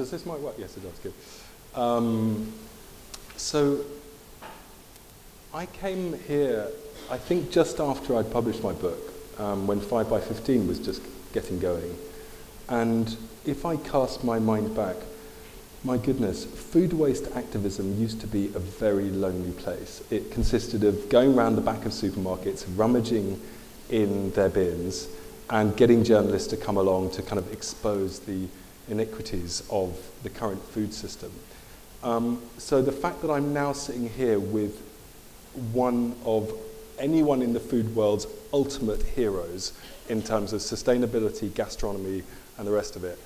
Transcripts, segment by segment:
Does this mic work? Yes, it does. Good. Um, so I came here, I think, just after I'd published my book, um, when 5 by 15 was just getting going. And if I cast my mind back, my goodness, food waste activism used to be a very lonely place. It consisted of going around the back of supermarkets, rummaging in their bins, and getting journalists to come along to kind of expose the iniquities of the current food system. Um, so the fact that I'm now sitting here with one of anyone in the food world's ultimate heroes in terms of sustainability, gastronomy, and the rest of it,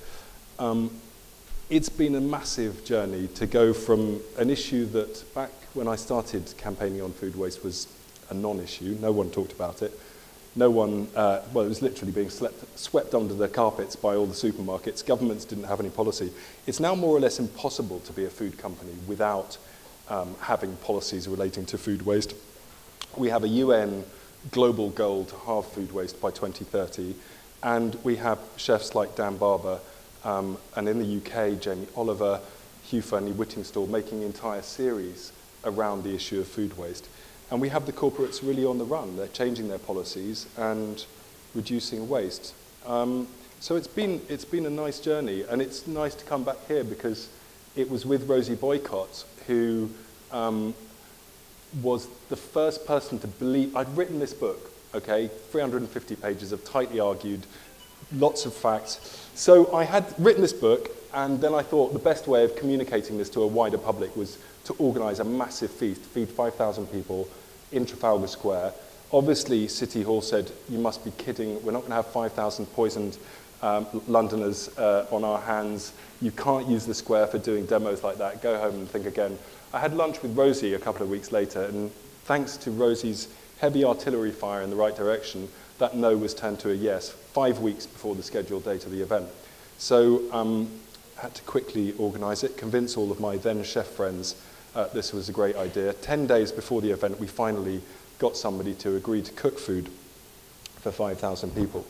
um, it's been a massive journey to go from an issue that back when I started campaigning on food waste was a non-issue, no one talked about it, no one, uh, well, it was literally being slept, swept under the carpets by all the supermarkets. Governments didn't have any policy. It's now more or less impossible to be a food company without um, having policies relating to food waste. We have a UN global goal to halve food waste by 2030, and we have chefs like Dan Barber, um, and in the UK, Jamie Oliver, Hugh Fearnley-Whittingstall, making entire series around the issue of food waste. And we have the corporates really on the run. They're changing their policies and reducing waste. Um, so it's been, it's been a nice journey, and it's nice to come back here because it was with Rosie Boycott who um, was the first person to believe. I'd written this book, okay, 350 pages of tightly argued, lots of facts. So I had written this book, and then I thought the best way of communicating this to a wider public was to organise a massive feast, feed 5,000 people in Trafalgar Square. Obviously, City Hall said, you must be kidding, we're not going to have 5,000 poisoned um, Londoners uh, on our hands. You can't use the square for doing demos like that. Go home and think again. I had lunch with Rosie a couple of weeks later, and thanks to Rosie's heavy artillery fire in the right direction, that no was turned to a yes five weeks before the scheduled date of the event. So um, had to quickly organise it, convince all of my then chef friends uh, this was a great idea. Ten days before the event, we finally got somebody to agree to cook food for 5,000 people.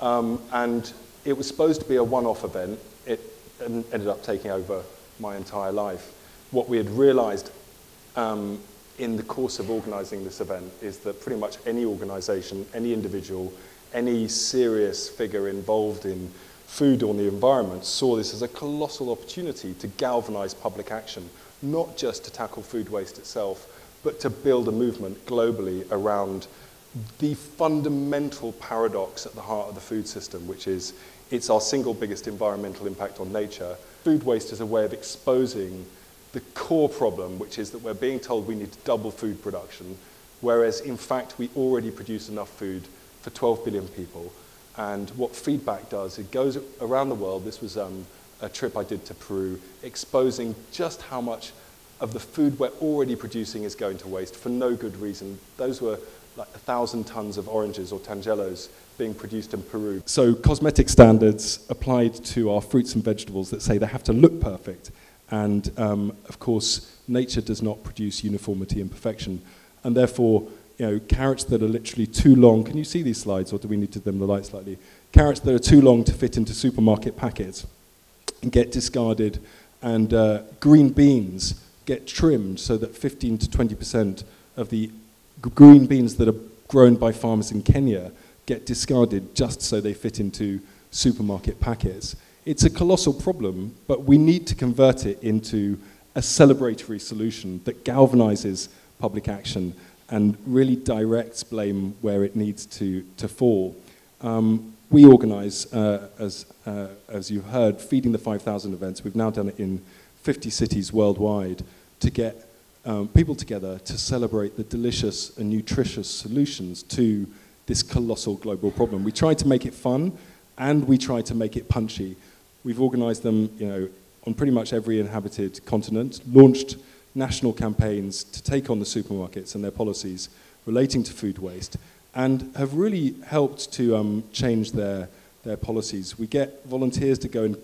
Um, and it was supposed to be a one-off event. It ended up taking over my entire life. What we had realized um, in the course of organizing this event is that pretty much any organization, any individual, any serious figure involved in food or the environment saw this as a colossal opportunity to galvanize public action not just to tackle food waste itself, but to build a movement globally around the fundamental paradox at the heart of the food system, which is it's our single biggest environmental impact on nature. Food waste is a way of exposing the core problem, which is that we're being told we need to double food production, whereas in fact we already produce enough food for 12 billion people. And what Feedback does, it goes around the world. This was um, a trip I did to Peru, exposing just how much of the food we're already producing is going to waste for no good reason. Those were like a thousand tons of oranges or tangelos being produced in Peru. So cosmetic standards applied to our fruits and vegetables that say they have to look perfect. And um, of course, nature does not produce uniformity and perfection. And therefore, you know, carrots that are literally too long, can you see these slides or do we need to dim the light slightly? Carrots that are too long to fit into supermarket packets get discarded, and uh, green beans get trimmed so that 15 to 20% of the green beans that are grown by farmers in Kenya get discarded just so they fit into supermarket packets. It's a colossal problem, but we need to convert it into a celebratory solution that galvanizes public action and really directs blame where it needs to, to fall. Um, we organize, uh, as, uh, as you heard, Feeding the 5,000 events. We've now done it in 50 cities worldwide to get um, people together to celebrate the delicious and nutritious solutions to this colossal global problem. We try to make it fun and we try to make it punchy. We've organized them you know, on pretty much every inhabited continent, launched national campaigns to take on the supermarkets and their policies relating to food waste, and have really helped to um, change their, their policies. We get volunteers to go and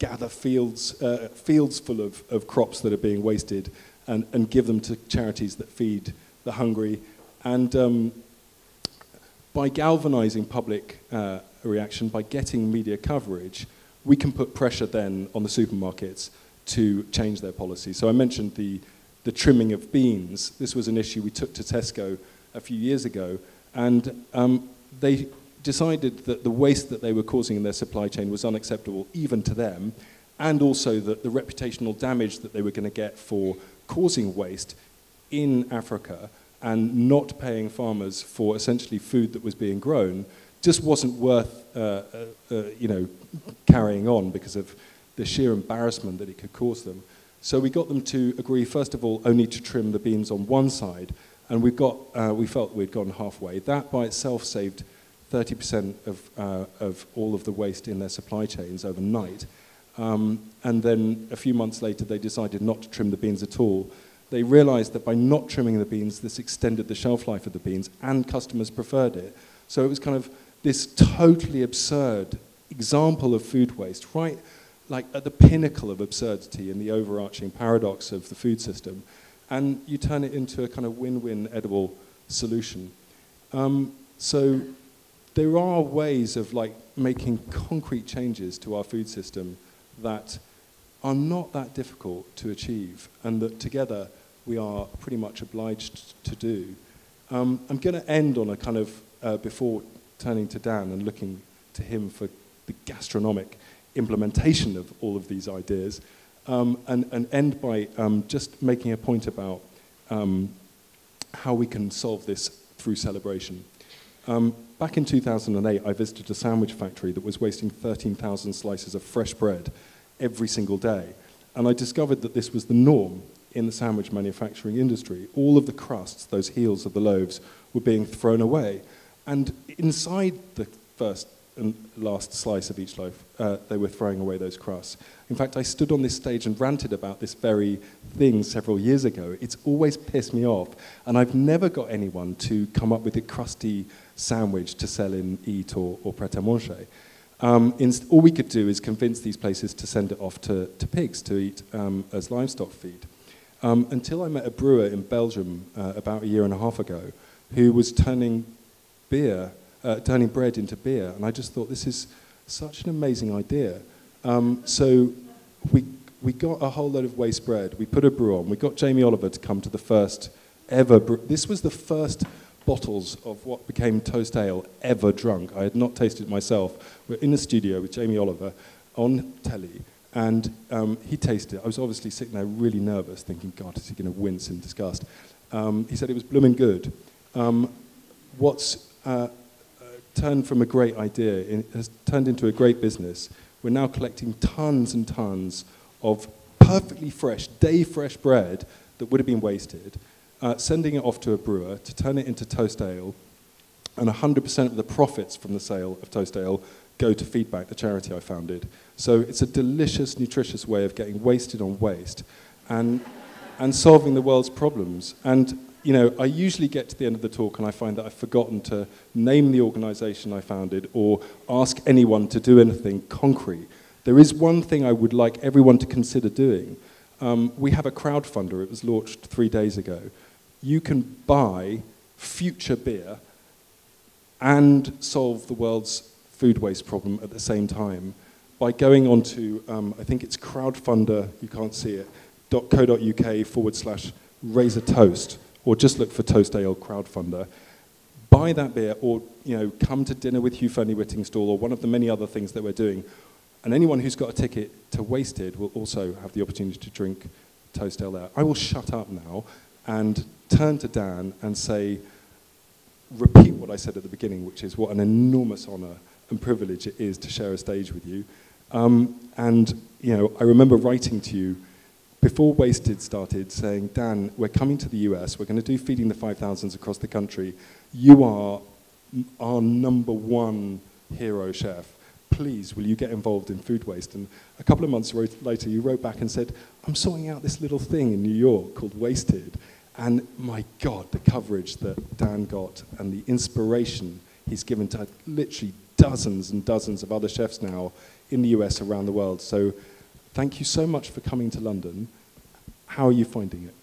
gather fields, uh, fields full of, of crops that are being wasted and, and give them to charities that feed the hungry. And um, by galvanizing public uh, reaction, by getting media coverage, we can put pressure then on the supermarkets to change their policy. So I mentioned the, the trimming of beans. This was an issue we took to Tesco a few years ago, and um, they decided that the waste that they were causing in their supply chain was unacceptable even to them, and also that the reputational damage that they were going to get for causing waste in Africa and not paying farmers for essentially food that was being grown just wasn't worth uh, uh, uh, you know, carrying on because of the sheer embarrassment that it could cause them. So we got them to agree, first of all, only to trim the beans on one side, and we, got, uh, we felt we'd gone halfway. That by itself saved 30% of, uh, of all of the waste in their supply chains overnight. Um, and then a few months later, they decided not to trim the beans at all. They realized that by not trimming the beans, this extended the shelf life of the beans, and customers preferred it. So it was kind of this totally absurd example of food waste, right like at the pinnacle of absurdity and the overarching paradox of the food system, and you turn it into a kind of win-win edible solution. Um, so there are ways of like making concrete changes to our food system that are not that difficult to achieve and that together we are pretty much obliged to do. Um, I'm going to end on a kind of, uh, before turning to Dan and looking to him for the gastronomic implementation of all of these ideas, um, and, and, end by um, just making a point about um, how we can solve this through celebration. Um, back in 2008, I visited a sandwich factory that was wasting 13,000 slices of fresh bread every single day. And I discovered that this was the norm in the sandwich manufacturing industry. All of the crusts, those heels of the loaves, were being thrown away. And inside the first last slice of each loaf, uh, they were throwing away those crusts. In fact, I stood on this stage and ranted about this very thing several years ago. It's always pissed me off, and I've never got anyone to come up with a crusty sandwich to sell in Eat or, or Pret a Manger. Um, all we could do is convince these places to send it off to, to pigs to eat um, as livestock feed. Um, until I met a brewer in Belgium uh, about a year and a half ago who was turning beer, uh, turning bread into beer. And I just thought this is such an amazing idea. Um, so we, we got a whole load of waste bread. We put a brew on. We got Jamie Oliver to come to the first ever brew. This was the first bottles of what became Toast Ale ever drunk. I had not tasted it myself. We're in the studio with Jamie Oliver on telly, and um, he tasted it. I was obviously sitting there really nervous, thinking, God, is he going to wince in disgust? Um, he said it was blooming good. Um, what's uh, turned from a great idea it has turned into a great business. We're now collecting tons and tons of perfectly fresh, day fresh bread that would have been wasted, uh, sending it off to a brewer to turn it into Toast Ale, and 100% of the profits from the sale of Toast Ale go to Feedback, the charity I founded. So it's a delicious, nutritious way of getting wasted on waste and, and solving the world's problems. And you know, I usually get to the end of the talk and I find that I've forgotten to name the organization I founded or ask anyone to do anything concrete. There is one thing I would like everyone to consider doing. Um, we have a crowdfunder, it was launched three days ago. You can buy future beer and solve the world's food waste problem at the same time by going on to, um, I think it's crowdfunder, you can't see it, .co.uk forward slash a toast or just look for Toast Ale crowdfunder. Buy that beer, or you know, come to dinner with Hugh Fearnley stall, or one of the many other things that we're doing. And anyone who's got a ticket to WastED will also have the opportunity to drink Toast Ale there. I will shut up now and turn to Dan and say, repeat what I said at the beginning, which is what an enormous honour and privilege it is to share a stage with you. Um, and you know, I remember writing to you before WastED started saying, Dan, we're coming to the US, we're going to do Feeding the 5000s across the country. You are our number one hero chef. Please, will you get involved in food waste? And a couple of months later, you wrote back and said, I'm sorting out this little thing in New York called WastED. And my God, the coverage that Dan got and the inspiration he's given to literally dozens and dozens of other chefs now in the US around the world. So Thank you so much for coming to London. How are you finding it?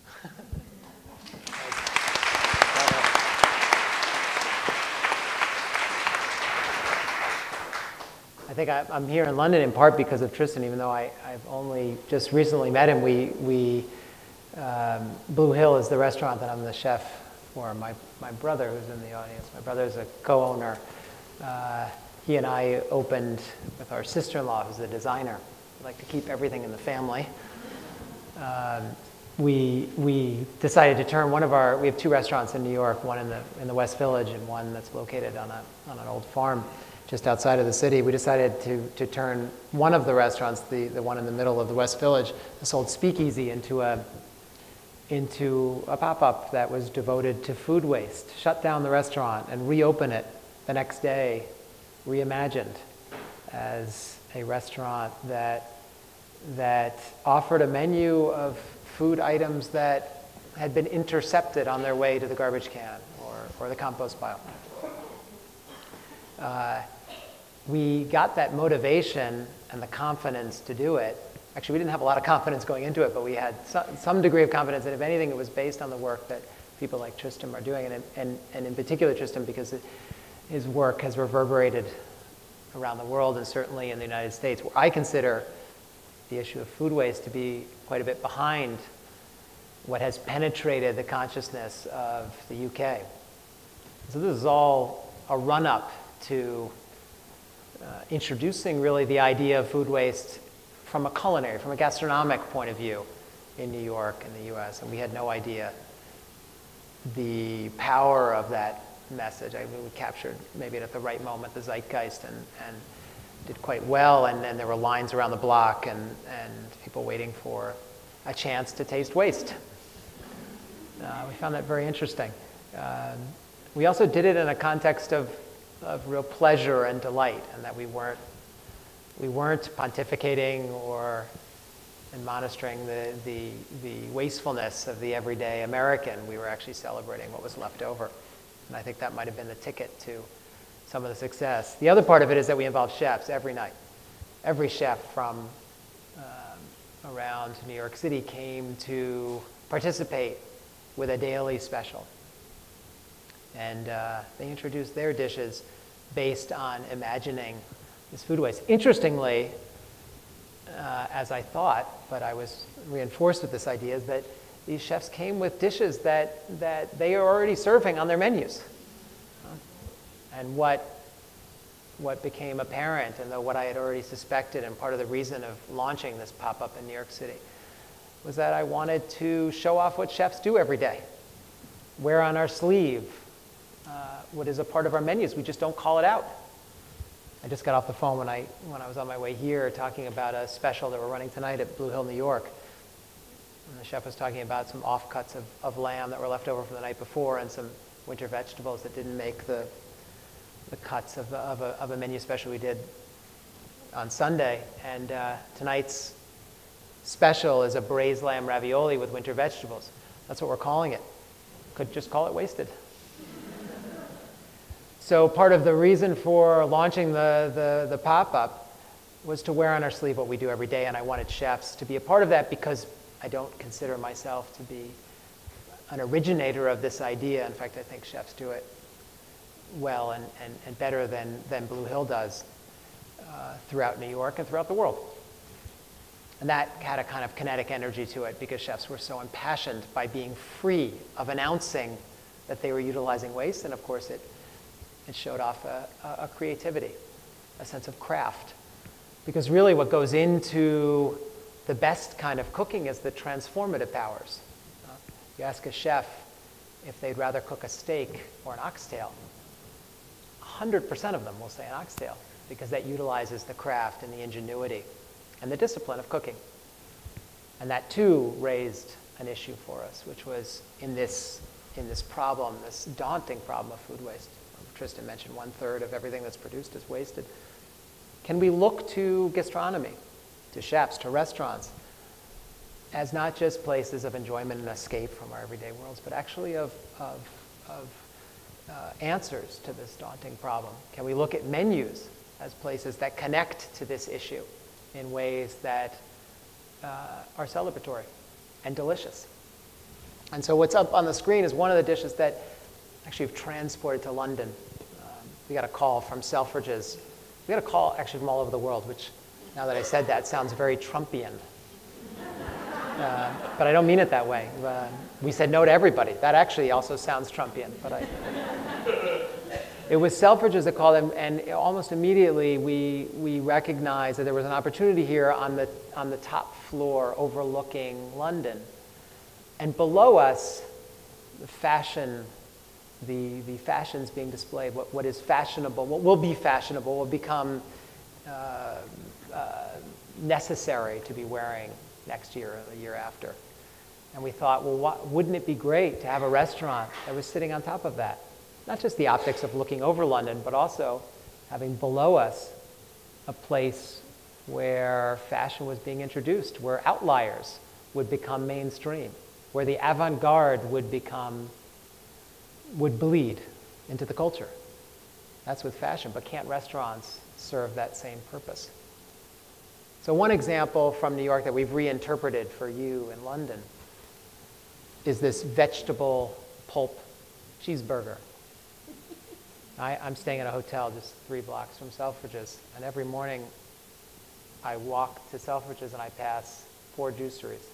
I think I, am here in London in part because of Tristan, even though I, have only just recently met him. We, we um, Blue Hill is the restaurant that I'm the chef for. My, my brother, who's in the audience, my brother is a co-owner. Uh, he and I opened with our sister-in-law, who's the designer. We like to keep everything in the family. Um, we, we decided to turn one of our, we have two restaurants in New York, one in the, in the West Village and one that's located on, a, on an old farm just outside of the city, we decided to, to turn one of the restaurants, the, the one in the middle of the West Village, this old speakeasy, into a, into a pop-up that was devoted to food waste, shut down the restaurant and reopen it the next day, reimagined as a restaurant that, that offered a menu of food items that had been intercepted on their way to the garbage can or, or the compost pile. Uh, we got that motivation and the confidence to do it. Actually, we didn't have a lot of confidence going into it, but we had some degree of confidence that if anything, it was based on the work that people like Tristram are doing, and, and, and in particular Tristram because it, his work has reverberated around the world and certainly in the United States, where I consider the issue of food waste to be quite a bit behind what has penetrated the consciousness of the UK. So this is all a run-up to uh, introducing really the idea of food waste from a culinary, from a gastronomic point of view in New York and the US. And we had no idea the power of that message. I mean, we captured maybe at the right moment the zeitgeist and, and did quite well. And then there were lines around the block and, and people waiting for a chance to taste waste. Uh, we found that very interesting. Uh, we also did it in a context of of real pleasure and delight, and that we weren't, we weren't pontificating or admonishing the, the, the wastefulness of the everyday American. We were actually celebrating what was left over. And I think that might have been the ticket to some of the success. The other part of it is that we involve chefs every night. Every chef from um, around New York City came to participate with a daily special. And uh, they introduced their dishes based on imagining this food waste. Interestingly, uh, as I thought, but I was reinforced with this idea, is that these chefs came with dishes that, that they are already serving on their menus. And what, what became apparent, and though what I had already suspected, and part of the reason of launching this pop up in New York City, was that I wanted to show off what chefs do every day. Wear on our sleeve uh, what is a part of our menus. We just don't call it out. I just got off the phone when I, when I was on my way here talking about a special that we're running tonight at Blue Hill, New York. And the chef was talking about some offcuts of, of lamb that were left over from the night before and some winter vegetables that didn't make the, the cuts of, of, a, of a menu special we did on Sunday. And uh, tonight's special is a braised lamb ravioli with winter vegetables. That's what we're calling it. Could just call it wasted. So part of the reason for launching the, the, the pop-up was to wear on our sleeve what we do every day, and I wanted chefs to be a part of that because I don't consider myself to be an originator of this idea. In fact, I think chefs do it well and, and, and better than, than Blue Hill does uh, throughout New York and throughout the world. And that had a kind of kinetic energy to it because chefs were so impassioned by being free of announcing that they were utilizing waste, and of course it it showed off a, a creativity, a sense of craft. Because really what goes into the best kind of cooking is the transformative powers. You ask a chef if they'd rather cook a steak or an oxtail, 100% of them will say an oxtail because that utilizes the craft and the ingenuity and the discipline of cooking. And that too raised an issue for us, which was in this, in this problem, this daunting problem of food waste. Tristan mentioned one third of everything that's produced is wasted. Can we look to gastronomy, to chefs, to restaurants, as not just places of enjoyment and escape from our everyday worlds, but actually of, of, of uh, answers to this daunting problem? Can we look at menus as places that connect to this issue in ways that uh, are celebratory and delicious? And so what's up on the screen is one of the dishes that actually we've transported to London we got a call from Selfridges We got a call actually from all over the world, which now that I said that sounds very Trumpian. Uh, but I don't mean it that way. Uh, we said no to everybody. That actually also sounds Trumpian, but I. it was Selfridges that called them, and almost immediately we, we recognized that there was an opportunity here on the, on the top floor overlooking London. And below us, the fashion, the, the fashions being displayed, what, what is fashionable, what will be fashionable, will become uh, uh, necessary to be wearing next year or the year after. And we thought, well, wouldn't it be great to have a restaurant that was sitting on top of that? Not just the optics of looking over London, but also having below us a place where fashion was being introduced, where outliers would become mainstream, where the avant garde would become, would bleed into the culture. That's with fashion, but can't restaurants serve that same purpose? So, one example from New York that we've reinterpreted for you in London is this vegetable pulp cheeseburger. I, am staying at a hotel just three blocks from Selfridges, and every morning I walk to Selfridges and I pass four juiceries.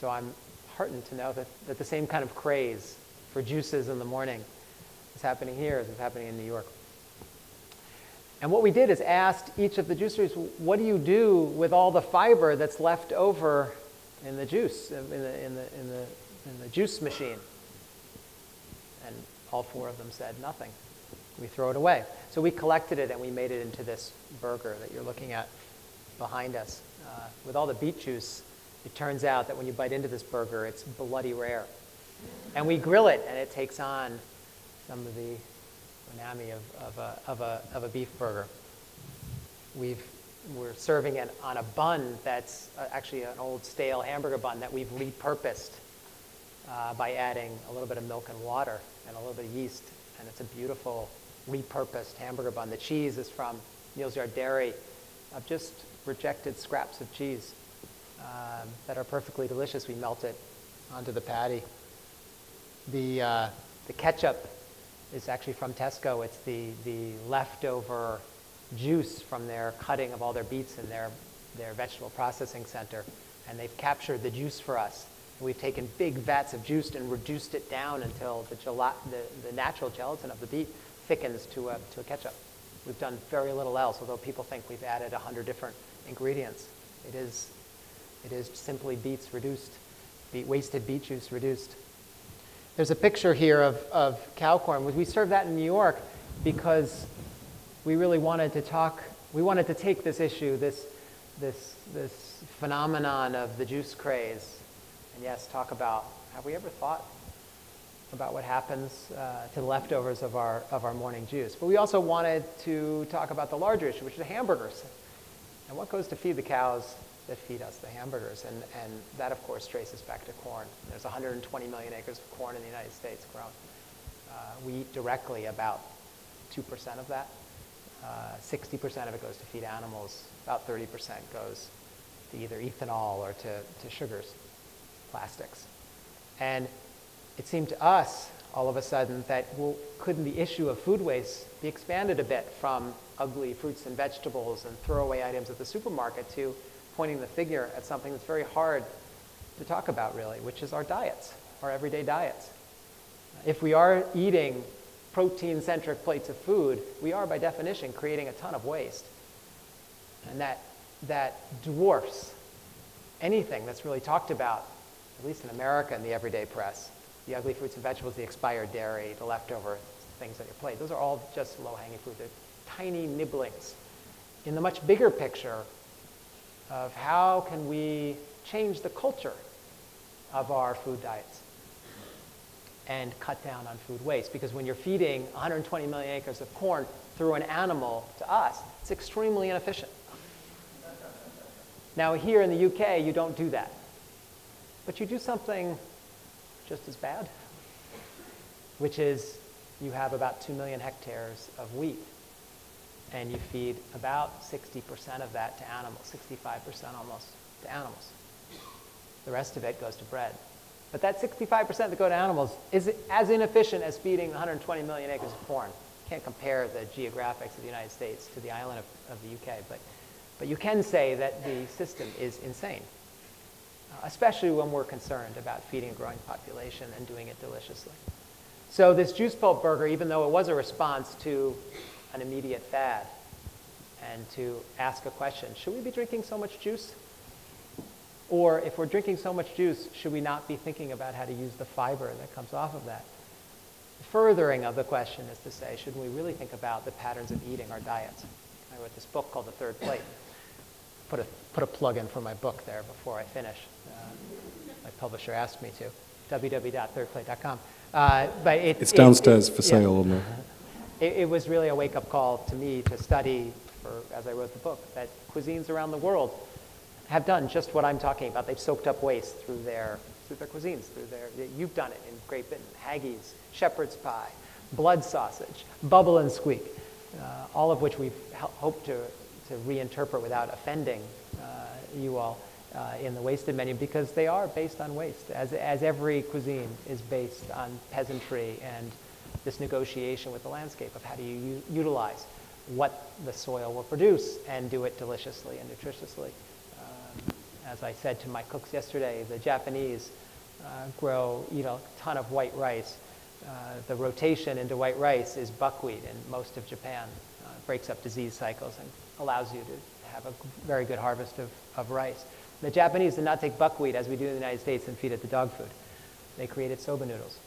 So I'm heartened to know that, that the same kind of craze for juices in the morning is happening here as is happening in New York. And what we did is asked each of the juicers, what do you do with all the fiber that's left over in the juice, in the, in the, in the, in the juice machine? And all four of them said nothing. We throw it away. So we collected it and we made it into this burger that you're looking at behind us. Uh, with all the beet juice, it turns out that when you bite into this burger, it's bloody rare. And we grill it and it takes on some of the umami of, of, a, of, a, of a beef burger. We've, we're serving it on a bun that's uh, actually an old stale hamburger bun that we've repurposed uh, by adding a little bit of milk and water and a little bit of yeast. And it's a beautiful repurposed hamburger bun. The cheese is from Neal's Yard Dairy of just rejected scraps of cheese um, that are perfectly delicious. We melt it onto the patty. The, uh, the ketchup is actually from Tesco. It's the, the leftover juice from their cutting of all their beets in their, their vegetable processing center. And they've captured the juice for us. We've taken big vats of juice and reduced it down until the, gela- the, the natural gelatin of the beet thickens to a, to a ketchup. We've done very little else, although people think we've added 100 different ingredients. It is, it is simply beets reduced, beet, wasted beet juice reduced. There's a picture here of, of cow corn. We served that in New York because we really wanted to talk, we wanted to take this issue, this, this, this phenomenon of the juice craze, and yes, talk about have we ever thought about what happens uh, to the leftovers of our, of our morning juice? But we also wanted to talk about the larger issue, which is the hamburgers. And what goes to feed the cows that feed us the hamburgers. And, and that, of course, traces back to corn. There's 120 million acres of corn in the United States grown. Uh, we eat directly about 2% of that. 60% uh, of it goes to feed animals. About 30% goes to either ethanol or to, to sugars, plastics. And it seemed to us all of a sudden that, well, couldn't the issue of food waste be expanded a bit from ugly fruits and vegetables and throwaway items at the supermarket to pointing the finger at something that's very hard to talk about, really, which is our diets, our everyday diets. If we are eating protein centric plates of food, we are, by definition, creating a ton of waste. And that, that dwarfs anything that's really talked about, at least in America in the everyday press. The ugly fruits and vegetables, the expired dairy, the leftover things on your plate. Those are all just low hanging fruit. They're tiny nibblings. In the much bigger picture, of how can we change the culture of our food diets and cut down on food waste. Because when you're feeding 120 million acres of corn through an animal to us, it's extremely inefficient. Now, here in the UK, you don't do that. But you do something just as bad, which is you have about 2 million hectares of wheat and you feed about 60% of that to animals, 65% almost to animals. The rest of it goes to bread. But that 65% that go to animals is as inefficient as feeding 120 million acres of corn. can't compare the geographics of the United States to the island of, of the UK, but, but you can say that the system is insane, especially when we're concerned about feeding a growing population and doing it deliciously. So this juice pulp burger, even though it was a response to an immediate fad and to ask a question, should we be drinking so much juice? Or if we're drinking so much juice, should we not be thinking about how to use the fiber that comes off of that? The furthering of the question is to say, should we really think about the patterns of eating our diets? I wrote this book called The Third Plate. Put a, put a plug in for my book there before I finish. Uh, my publisher asked me to, www.thirdplate.com. Uh, but it, it's downstairs it, for sale yeah. on. It, it was really a wake-up call to me to study, for, as I wrote the book, that cuisines around the world have done just what I'm talking about. They've soaked up waste through their, through their cuisines, through their, you've done it in Great Britain, haggis, shepherd's pie, blood sausage, bubble and squeak, uh, all of which we've hoped to, to reinterpret without offending uh, you all uh, in the wasted menu because they are based on waste, as, as every cuisine is based on peasantry and this negotiation with the landscape of how do you utilize what the soil will produce and do it deliciously and nutritiously. Um, as I said to my cooks yesterday, the Japanese uh, grow, eat a ton of white rice. Uh, the rotation into white rice is buckwheat in most of Japan. Uh, breaks up disease cycles and allows you to have a very good harvest of, of rice. The Japanese did not take buckwheat as we do in the United States and feed it to dog food. They created soba noodles.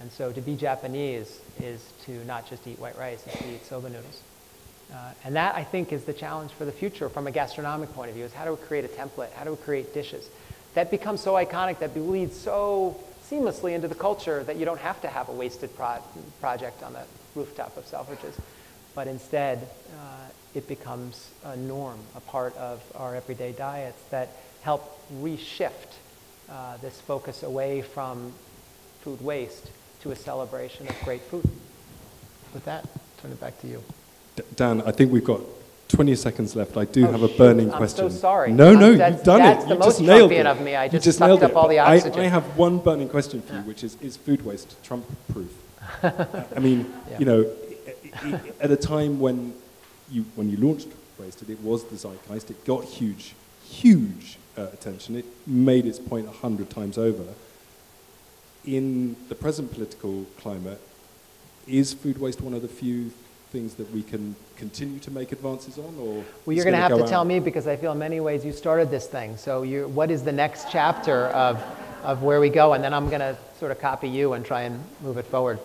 And so to be Japanese is to not just eat white rice, it's to eat soba noodles. Uh, and that, I think, is the challenge for the future from a gastronomic point of view, is how do we create a template? How do we create dishes? That become so iconic, that bleeds so seamlessly into the culture that you don't have to have a WastED pro project on the rooftop of Selfridges. But instead, uh, it becomes a norm, a part of our everyday diets that help reshift uh, this focus away from food waste to a celebration of great food. With that, turn it back to you. Dan, I think we've got 20 seconds left. I do oh, have a burning I'm question. I'm so sorry. No, no, you've done that's it. The you most just nailed it. of me. I just, just sucked up it. all the oxygen. I, I, have one burning question for you, which is, is food waste Trump-proof? I mean, yeah. you know, at a time when you, when you launched WastED, it was the zeitgeist. It got huge, huge uh, attention. It made its point a hundred times over. In the present political climate, is food waste one of the few things that we can continue to make advances on? Or well, you're going to have to out? tell me because I feel in many ways you started this thing. So what is the next chapter of, of where we go? And then I'm going to sort of copy you and try and move it forward.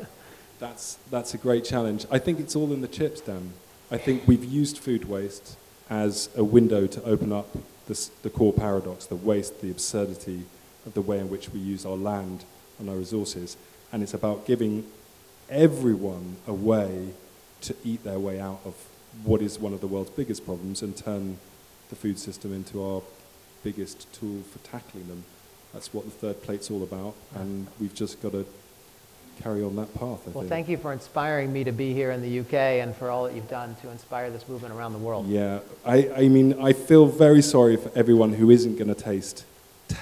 that's, that's a great challenge. I think it's all in the chips, Dan. I think we've used food waste as a window to open up this, the core paradox, the waste, the absurdity of the way in which we use our land and our resources. And it's about giving everyone a way to eat their way out of what is one of the world's biggest problems and turn the food system into our biggest tool for tackling them. That's what the third plate's all about, and we've just got to carry on that path. I well, think. thank you for inspiring me to be here in the UK and for all that you've done to inspire this movement around the world. Yeah, I, I mean, I feel very sorry for everyone who isn't going to taste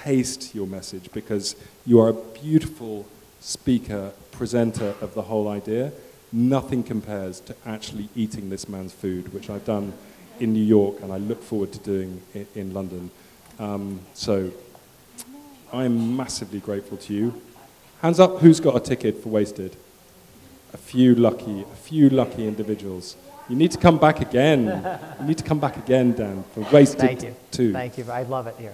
taste your message because you are a beautiful speaker, presenter of the whole idea. Nothing compares to actually eating this man's food, which I've done in New York and I look forward to doing in, in London. Um, so I'm massively grateful to you. Hands up, who's got a ticket for WastED? A few lucky, a few lucky individuals. You need to come back again. you need to come back again, Dan, for WastED Thank you. too. Thank you. I love it here.